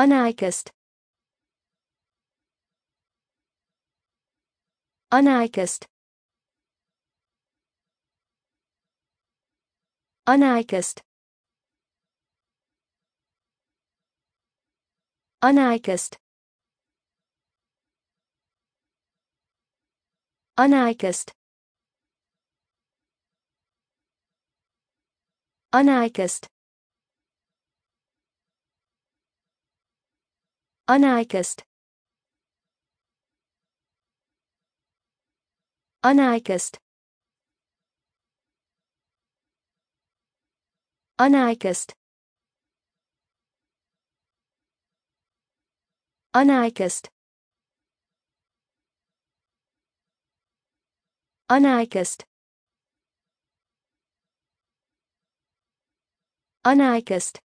anarchist. Anarchist. Anarchist. Anarchist. Anarchist. Anarchist anarchist. Anarchist. Anarchist. Anarchist. Anarchist. Anarchist